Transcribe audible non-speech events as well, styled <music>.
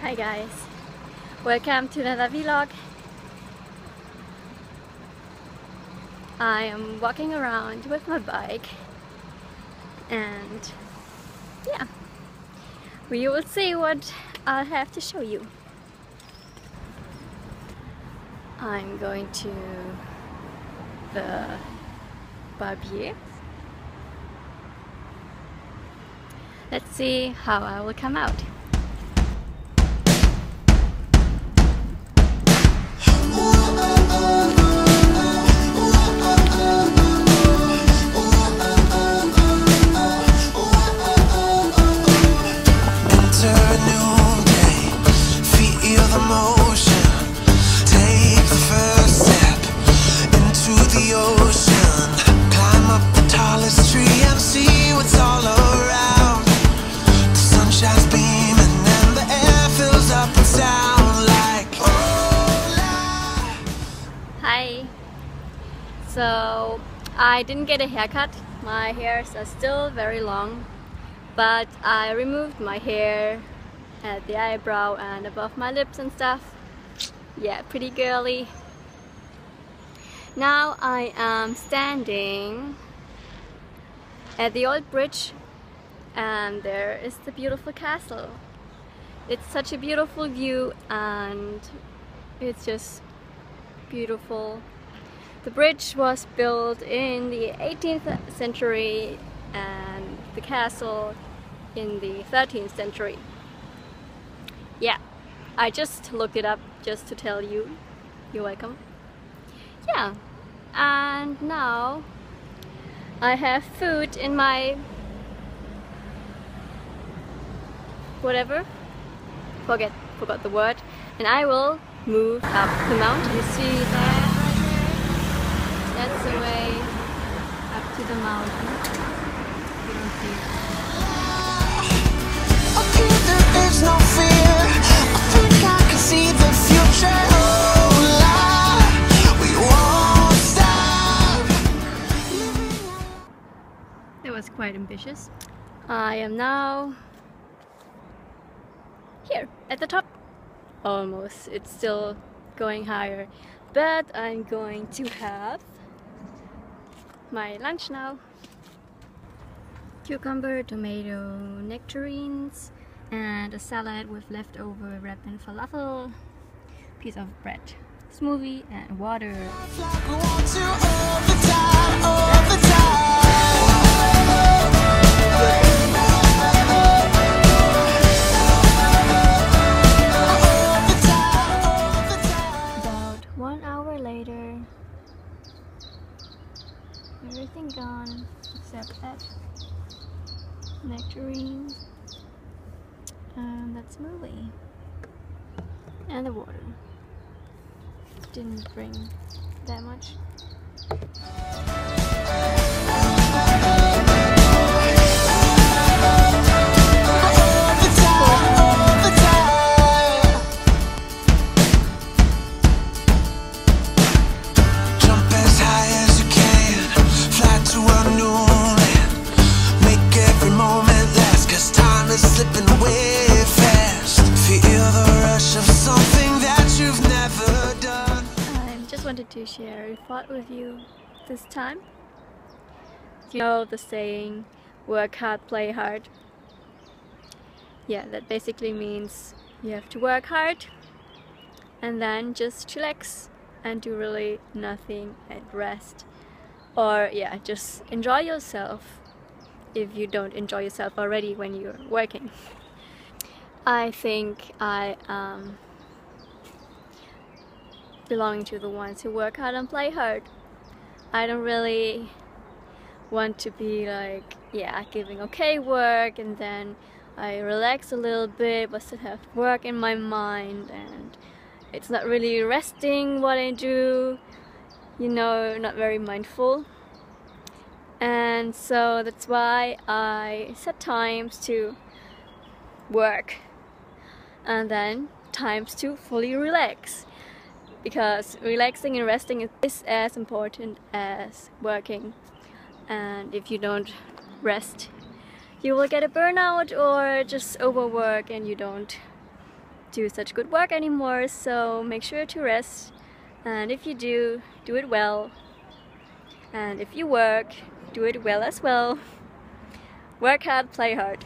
Hi guys, welcome to another vlog. I am walking around with my bike and yeah, we will see what I'll have to show you. I'm going to the Barbier. Let's see how I will come out. Hi! So, I didn't get a haircut. My hairs are still very long, but I removed my hair at the eyebrow and above my lips and stuff. Yeah, pretty girly. Now I am standing at the old bridge and there is the beautiful castle. It's such a beautiful view and it's just beautiful. The bridge was built in the 18th century and the castle in the 13th century. Yeah, I just looked it up just to tell you. You're welcome. Yeah, and now I have food in my whatever. Forget, forgot the word. And I will move up the mountain. You see that? That's the way up to the mountain. You don't see it. Up there is no fear. I think I can see the future. Oh, Lord, we won't stop. It was quite ambitious. I am now here at the top. Almost. It's still going higher. But I'm going to have my lunch now. Cucumber, tomato, nectarines, and a salad with leftover wrap and falafel, piece of bread, smoothie, and water. Hour later, everything gone except that nectarine and that smoothie and the water. Didn't bring that much. Wanted to share a thought with you this time. You know the saying, work hard, play hard. Yeah, that basically means you have to work hard and then just chillax and do really nothing and rest. Or, yeah, just enjoy yourself if you don't enjoy yourself already when you're working. <laughs> I think I am belonging to the ones who work hard and play hard. I don't really want to be like, yeah, giving okay work and then I relax a little bit but still have work in my mind and it's not really resting what I do, you know, not very mindful. And so that's why I set times to work and then times to fully relax because relaxing and resting is as important as working and if you don't rest you will get a burnout or just overwork and you don't do such good work anymore, so make sure to rest. And if you do, do it well. And if you work, do it well as well. <laughs> Work hard, play hard.